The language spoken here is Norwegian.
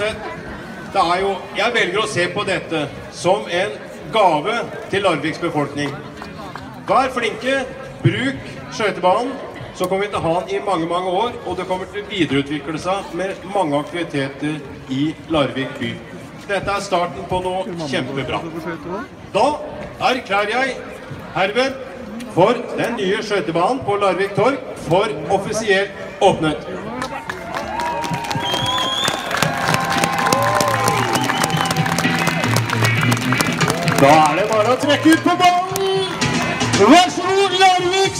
Det er jo, jeg velger å se på dette som en gave til Larviks befolkning. Vær flinke, bruk skøytebanen, så kommer vi til å ha den i mange, mange år, og det kommer til å videreutvikle seg med mange aktiviteter i Larvik by. Dette er starten på noe kjempebra. Da erklærer jeg herved for den nye skøytebanen på Larvik torg for offisielt åpnet. Da er det bare å trekke ut på ballen! Vær så god, Larvik!